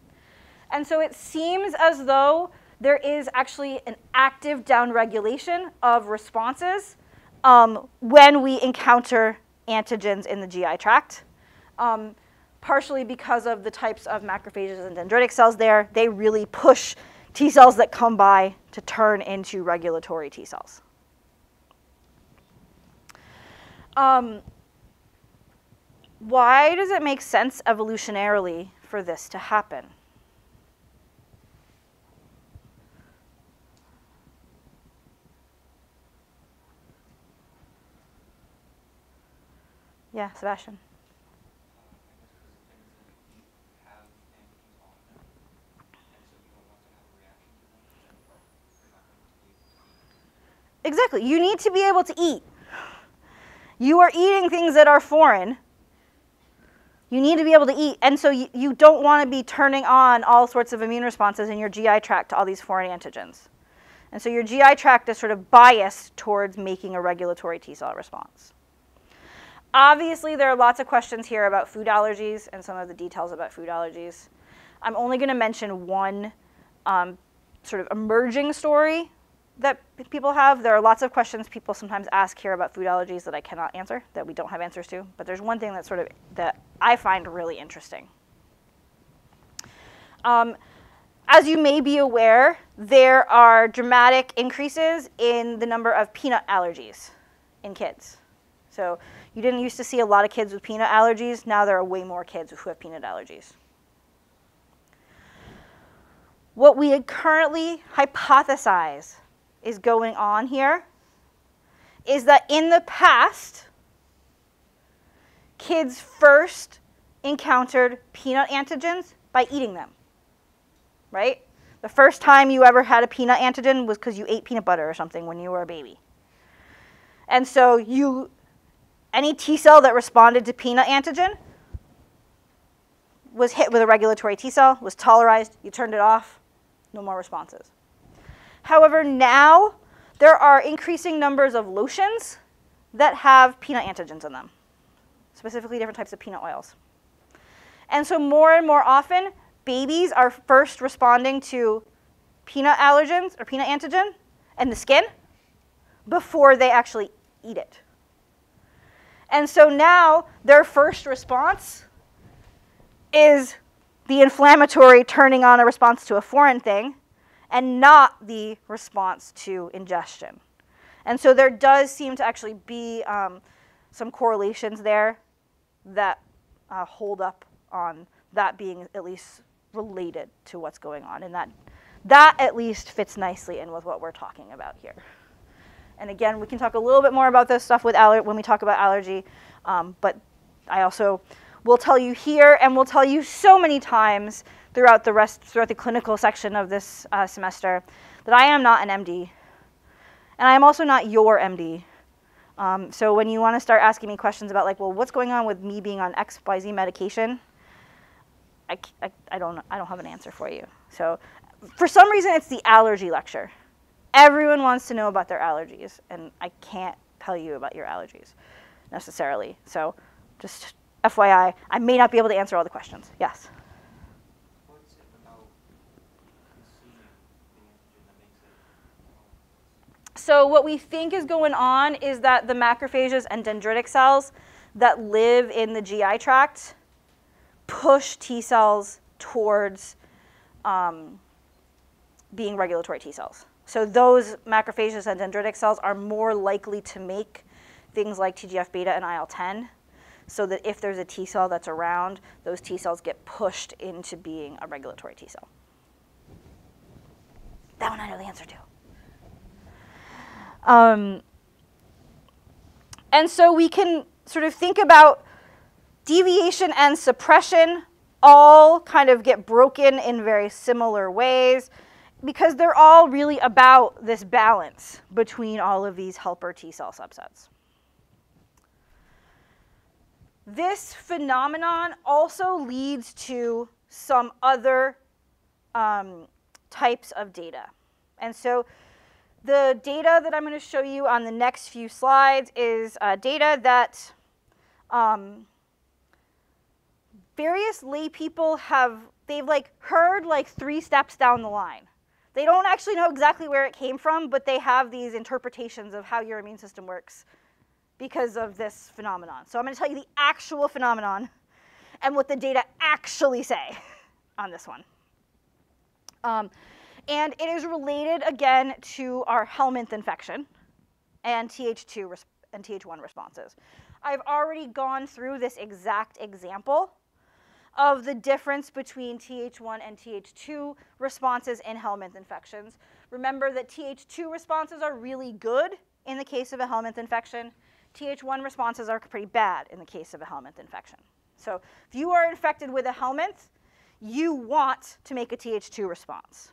And so it seems as though there is actually an active downregulation of responses um, when we encounter antigens in the GI tract. Um, partially because of the types of macrophages and dendritic cells there, they really push T cells that come by to turn into regulatory T cells. Um, why does it make sense evolutionarily for this to happen? Yeah, Sebastian. Exactly. You need to be able to eat. You are eating things that are foreign. You need to be able to eat. And so you, you don't want to be turning on all sorts of immune responses in your GI tract to all these foreign antigens. And so your GI tract is sort of biased towards making a regulatory T cell response. Obviously, there are lots of questions here about food allergies and some of the details about food allergies. I'm only going to mention one um, sort of emerging story that people have. There are lots of questions people sometimes ask here about food allergies that I cannot answer, that we don't have answers to. But there's one thing that sort of that I find really interesting. Um, as you may be aware, there are dramatic increases in the number of peanut allergies in kids. So you didn't used to see a lot of kids with peanut allergies. Now there are way more kids who have peanut allergies. What we currently hypothesize is going on here is that in the past, kids first encountered peanut antigens by eating them, right? The first time you ever had a peanut antigen was because you ate peanut butter or something when you were a baby. And so you, any T cell that responded to peanut antigen was hit with a regulatory T cell, was tolerized, you turned it off, no more responses. However, now there are increasing numbers of lotions that have peanut antigens in them, specifically different types of peanut oils. And so more and more often, babies are first responding to peanut allergens or peanut antigen in the skin before they actually eat it. And so now their first response is the inflammatory turning on a response to a foreign thing and not the response to ingestion. And so there does seem to actually be um, some correlations there that uh, hold up on that being at least related to what's going on. And that, that at least fits nicely in with what we're talking about here. And again, we can talk a little bit more about this stuff with when we talk about allergy, um, but I also will tell you here and will tell you so many times throughout the rest, throughout the clinical section of this uh, semester, that I am not an MD. And I am also not your MD. Um, so when you want to start asking me questions about like, well, what's going on with me being on X, Y, Z medication, I, I, I, don't, I don't have an answer for you. So for some reason, it's the allergy lecture. Everyone wants to know about their allergies, and I can't tell you about your allergies necessarily. So just FYI, I may not be able to answer all the questions. Yes? So what we think is going on is that the macrophages and dendritic cells that live in the GI tract push T cells towards um, being regulatory T cells. So those macrophages and dendritic cells are more likely to make things like TGF beta and IL-10 so that if there's a T cell that's around, those T cells get pushed into being a regulatory T cell. That one I know the answer to. Um, and so we can sort of think about deviation and suppression all kind of get broken in very similar ways because they're all really about this balance between all of these helper T cell subsets. This phenomenon also leads to some other um, types of data. And so the data that I'm going to show you on the next few slides is uh, data that um, various lay people have, they've like heard like three steps down the line. They don't actually know exactly where it came from, but they have these interpretations of how your immune system works because of this phenomenon. So I'm going to tell you the actual phenomenon and what the data actually say (laughs) on this one. Um, and it is related again to our helminth infection and Th2 and Th1 responses. I've already gone through this exact example of the difference between Th1 and Th2 responses in helminth infections. Remember that Th2 responses are really good in the case of a helminth infection. Th1 responses are pretty bad in the case of a helminth infection. So if you are infected with a helminth, you want to make a Th2 response.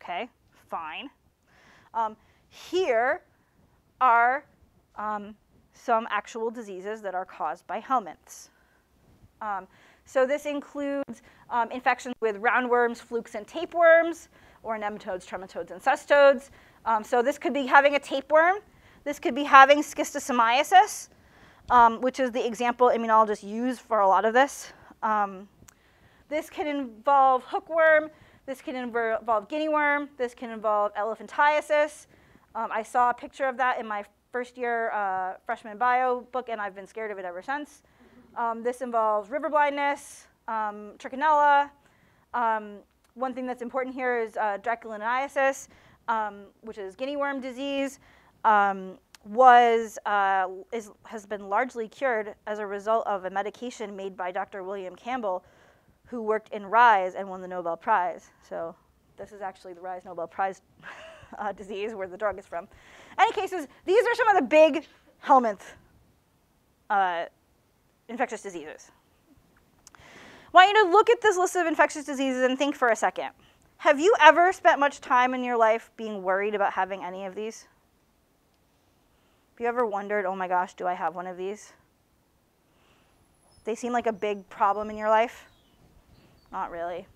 Okay, fine. Um, here are um, some actual diseases that are caused by helminths. Um, so this includes um, infections with roundworms, flukes, and tapeworms, or nematodes, trematodes, and cestodes. Um, so this could be having a tapeworm this could be having schistosomiasis, um, which is the example immunologists use for a lot of this. Um, this can involve hookworm. This can involve guinea worm. This can involve elephantiasis. Um, I saw a picture of that in my first year uh, freshman bio book, and I've been scared of it ever since. Um, this involves river blindness, um, trichinella. Um, one thing that's important here is uh, dracunculiasis, um, which is guinea worm disease um, was uh, is, has been largely cured as a result of a medication made by Dr. William Campbell, who worked in RISE and won the Nobel Prize. So this is actually the RISE Nobel Prize (laughs) uh, disease where the drug is from. Any cases, these are some of the big helminth uh, infectious diseases. I want you to look at this list of infectious diseases and think for a second. Have you ever spent much time in your life being worried about having any of these? Have you ever wondered, oh my gosh, do I have one of these? They seem like a big problem in your life? Not really.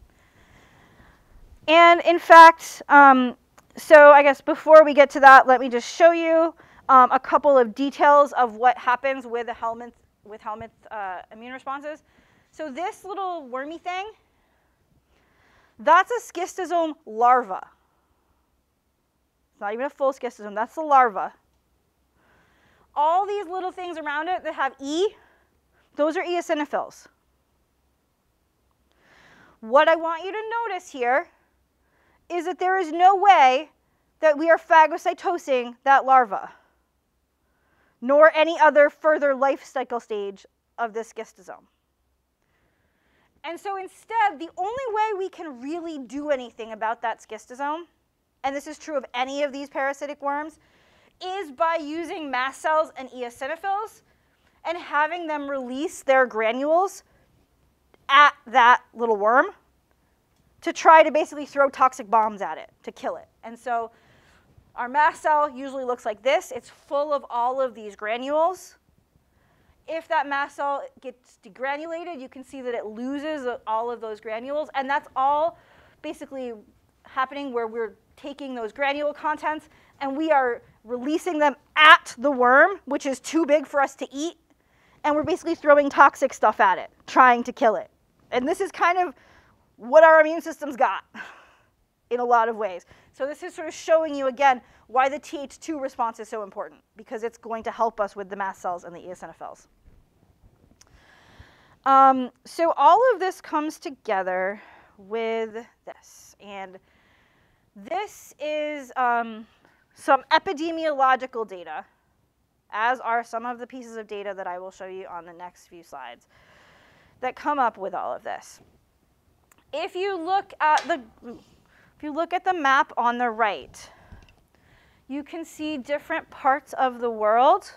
And in fact, um, so I guess before we get to that, let me just show you um, a couple of details of what happens with the helminth, with helminth uh, immune responses. So this little wormy thing, that's a schistosome larva. It's not even a full schistosome, that's the larva. All these little things around it that have E, those are eosinophils. What I want you to notice here is that there is no way that we are phagocytosing that larva, nor any other further life cycle stage of this schistosome. And so instead, the only way we can really do anything about that schistosome, and this is true of any of these parasitic worms, is by using mast cells and eosinophils and having them release their granules at that little worm to try to basically throw toxic bombs at it to kill it. And so our mast cell usually looks like this. It's full of all of these granules. If that mast cell gets degranulated, you can see that it loses all of those granules. And that's all basically happening where we're taking those granule contents and we are releasing them at the worm, which is too big for us to eat. And we're basically throwing toxic stuff at it, trying to kill it. And this is kind of what our immune system's got (laughs) in a lot of ways. So this is sort of showing you again why the Th2 response is so important because it's going to help us with the mast cells and the eosinophils. Um, so all of this comes together with this. And this is um, some epidemiological data, as are some of the pieces of data that I will show you on the next few slides, that come up with all of this if you look at the if you look at the map on the right, you can see different parts of the world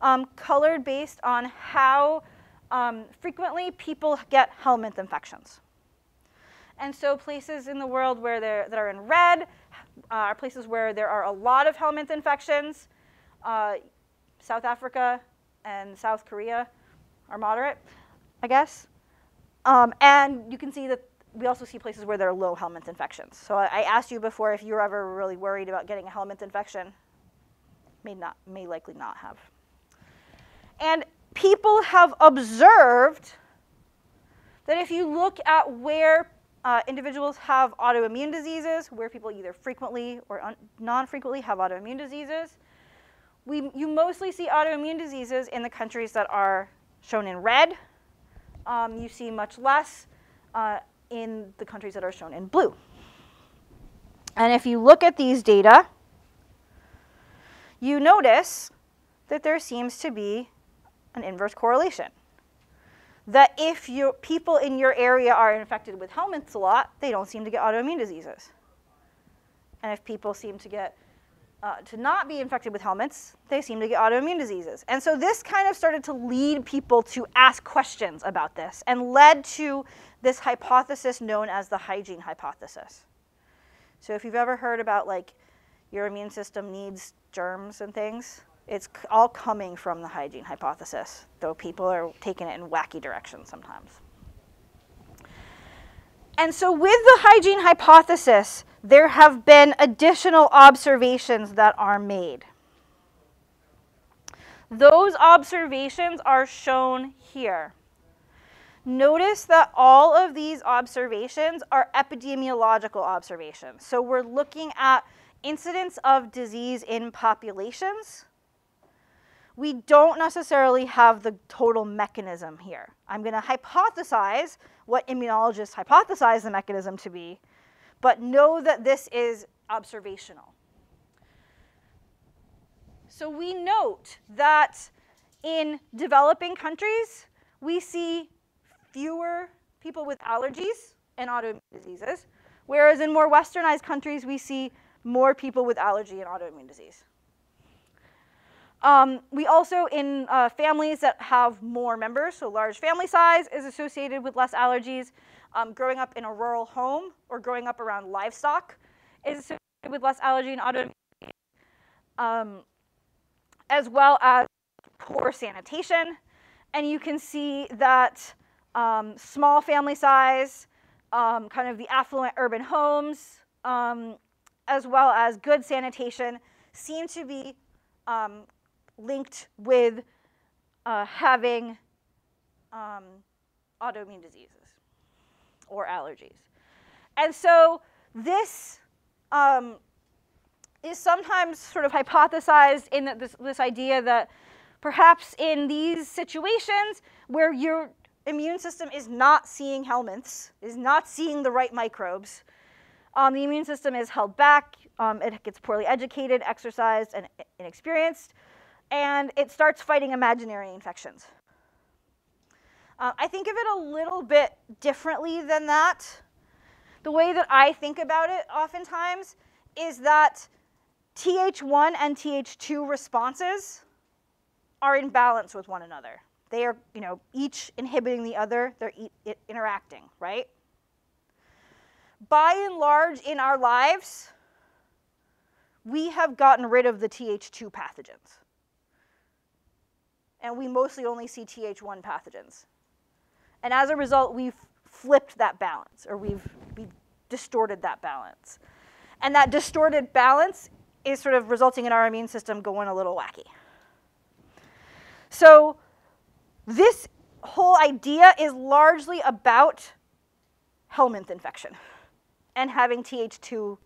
um, colored based on how um, frequently people get helminth infections. And so places in the world where they're that are in red uh, are places where there are a lot of helminth infections. Uh, South Africa and South Korea are moderate, I guess. Um, and you can see that we also see places where there are low helminth infections. So I, asked you before if you were ever really worried about getting a helminth infection. May, not, may likely not have. And people have observed that if you look at where uh, individuals have autoimmune diseases, where people either frequently or non-frequently have autoimmune diseases, we, you mostly see autoimmune diseases in the countries that are shown in red, um, you see much less uh, in the countries that are shown in blue. And if you look at these data, you notice that there seems to be an inverse correlation. That if your people in your area are infected with helminths a lot, they don't seem to get autoimmune diseases. And if people seem to get uh, to not be infected with helminths, they seem to get autoimmune diseases. And so this kind of started to lead people to ask questions about this and led to this hypothesis known as the hygiene hypothesis. So if you've ever heard about like your immune system needs germs and things, it's all coming from the hygiene hypothesis, though people are taking it in wacky directions sometimes. And so with the hygiene hypothesis, there have been additional observations that are made. Those observations are shown here. Notice that all of these observations are epidemiological observations. So we're looking at incidence of disease in populations. We don't necessarily have the total mechanism here. I'm going to hypothesize what immunologists hypothesize the mechanism to be, but know that this is observational. So we note that in developing countries, we see fewer people with allergies and autoimmune diseases, whereas in more westernized countries, we see more people with allergy and autoimmune disease. Um, we also, in uh, families that have more members, so large family size is associated with less allergies. Um, growing up in a rural home or growing up around livestock is associated with less allergy and autoimmunity, um, as well as poor sanitation. And you can see that um, small family size, um, kind of the affluent urban homes, um, as well as good sanitation seem to be um, linked with uh, having um, autoimmune diseases or allergies. And so this um, is sometimes sort of hypothesized in this, this idea that perhaps in these situations where your immune system is not seeing helminths, is not seeing the right microbes, um, the immune system is held back, um, it gets poorly educated, exercised, and inexperienced, and it starts fighting imaginary infections. Uh, I think of it a little bit differently than that. The way that I think about it oftentimes is that Th1 and Th2 responses are in balance with one another. They are, you know, each inhibiting the other, they're e interacting, right? By and large in our lives, we have gotten rid of the Th2 pathogens. And we mostly only see Th1 pathogens. And as a result, we've flipped that balance, or we've, we've distorted that balance. And that distorted balance is sort of resulting in our immune system going a little wacky. So this whole idea is largely about helminth infection and having Th2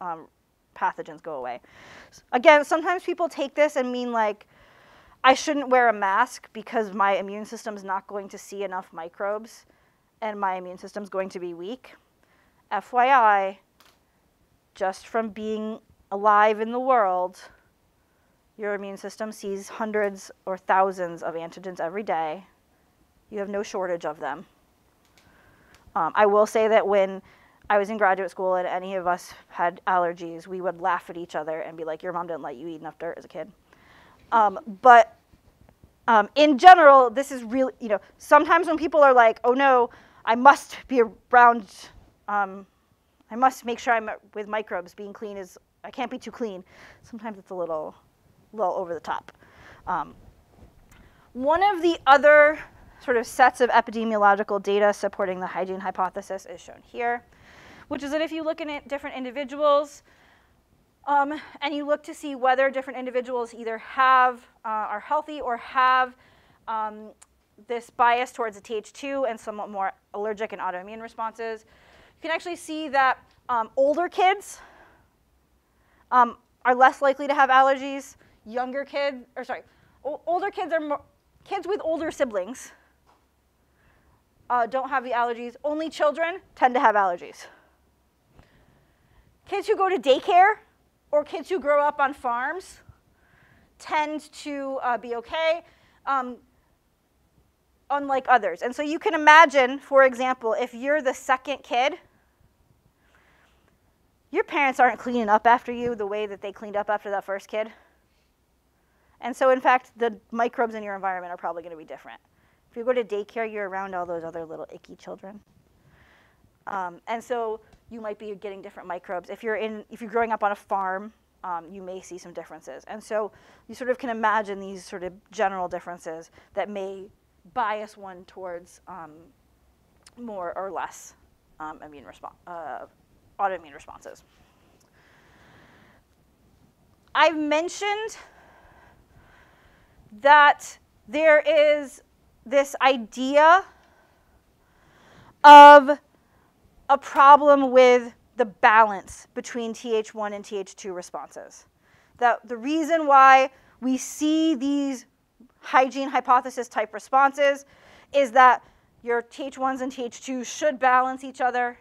um, pathogens go away. Again, sometimes people take this and mean like, I shouldn't wear a mask because my immune system is not going to see enough microbes and my immune system is going to be weak. FYI, just from being alive in the world, your immune system sees hundreds or thousands of antigens every day. You have no shortage of them. Um, I will say that when I was in graduate school and any of us had allergies, we would laugh at each other and be like, Your mom didn't let you eat enough dirt as a kid. Um, but um, in general, this is really, you know, sometimes when people are like, Oh no, I must be around, um, I must make sure I'm with microbes. Being clean is, I can't be too clean. Sometimes it's a little, little over the top. Um, one of the other sort of sets of epidemiological data supporting the hygiene hypothesis is shown here which is that if you look at different individuals um, and you look to see whether different individuals either have, uh, are healthy or have um, this bias towards the Th2 and somewhat more allergic and autoimmune responses, you can actually see that um, older kids um, are less likely to have allergies. Younger kids, or sorry, older kids are more, kids with older siblings uh, don't have the allergies. Only children tend to have allergies. Kids who go to daycare or kids who grow up on farms tend to uh, be okay, um, unlike others. And so you can imagine, for example, if you're the second kid, your parents aren't cleaning up after you the way that they cleaned up after that first kid. And so, in fact, the microbes in your environment are probably going to be different. If you go to daycare, you're around all those other little icky children. Um, and so you might be getting different microbes. If you're, in, if you're growing up on a farm, um, you may see some differences. And so you sort of can imagine these sort of general differences that may bias one towards um, more or less um, immune response, uh, autoimmune responses. I've mentioned that there is this idea of a problem with the balance between Th1 and Th2 responses. That the reason why we see these hygiene hypothesis type responses is that your Th1s and Th2s should balance each other.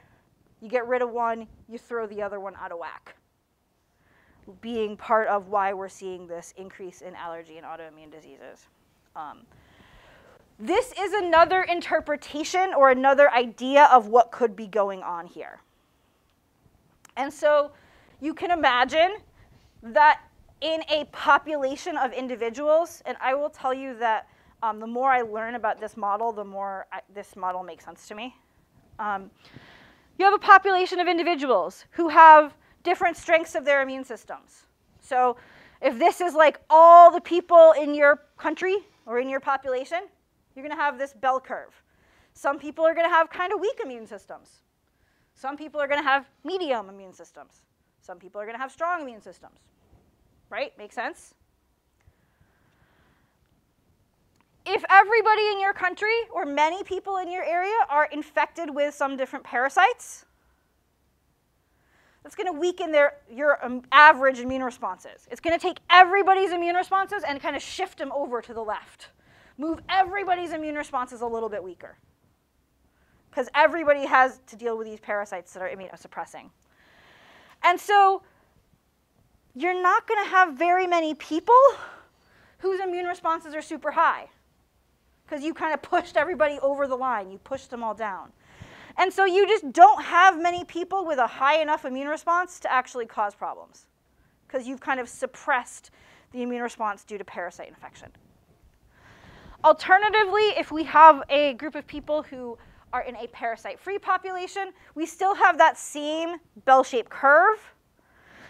You get rid of one, you throw the other one out of whack. Being part of why we're seeing this increase in allergy and autoimmune diseases. Um, this is another interpretation or another idea of what could be going on here. And so you can imagine that in a population of individuals, and I will tell you that um, the more I learn about this model, the more I, this model makes sense to me. Um, you have a population of individuals who have different strengths of their immune systems. So if this is like all the people in your country or in your population, you're going to have this bell curve. Some people are going to have kind of weak immune systems. Some people are going to have medium immune systems. Some people are going to have strong immune systems. Right? Make sense? If everybody in your country or many people in your area are infected with some different parasites, that's going to weaken their, your um, average immune responses. It's going to take everybody's immune responses and kind of shift them over to the left. Move everybody's immune responses a little bit weaker. Because everybody has to deal with these parasites that are immunosuppressing. And so you're not going to have very many people whose immune responses are super high. Because you kind of pushed everybody over the line. You pushed them all down. And so you just don't have many people with a high enough immune response to actually cause problems because you've kind of suppressed the immune response due to parasite infection. Alternatively, if we have a group of people who are in a parasite-free population, we still have that same bell-shaped curve,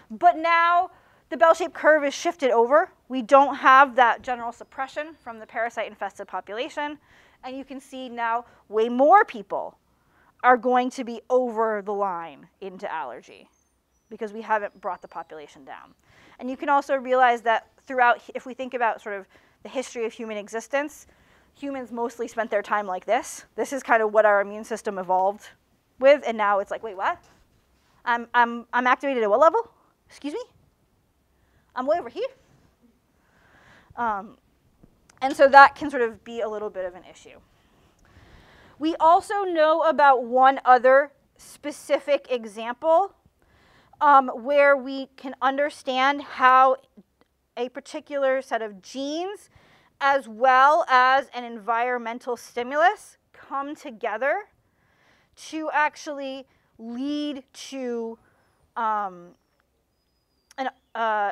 but now the bell-shaped curve is shifted over. We don't have that general suppression from the parasite-infested population, and you can see now way more people are going to be over the line into allergy because we haven't brought the population down. And you can also realize that throughout, if we think about sort of the history of human existence, humans mostly spent their time like this. This is kind of what our immune system evolved with, and now it's like, wait, what? I'm, I'm, I'm activated at what level? Excuse me? I'm way over here? Um, and so that can sort of be a little bit of an issue. We also know about one other specific example um, where we can understand how a particular set of genes as well as an environmental stimulus come together to actually lead to um, an uh,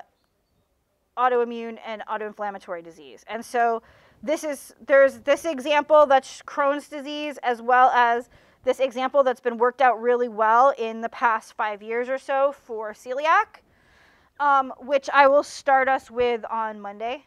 autoimmune and autoinflammatory disease. And so this is, there's this example that's Crohn's disease as well as this example that's been worked out really well in the past five years or so for celiac, um, which I will start us with on Monday.